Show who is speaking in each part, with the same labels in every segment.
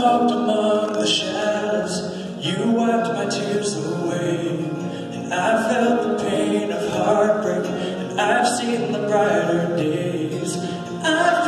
Speaker 1: walked among the shadows, you wiped my tears away. And I felt the pain of heartbreak, and I've seen the brighter days. And I've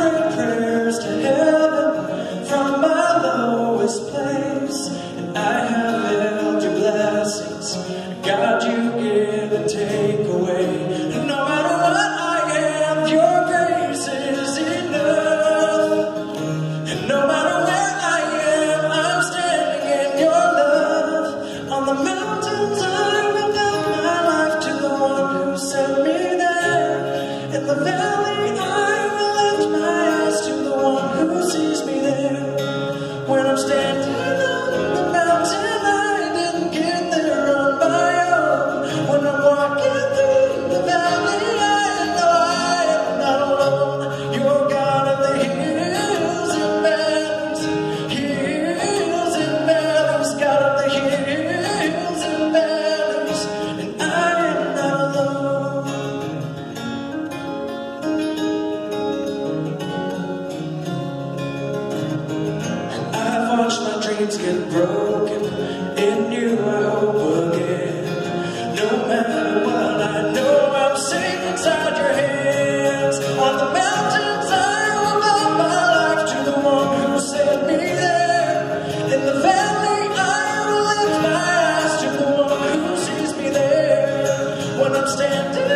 Speaker 1: chains get broken in you I hope again. No matter what I know I'm safe inside your hands. On the mountains I will bow my life to the one who sent me there. In the valley I will lift my eyes to the one who sees me there. When I'm standing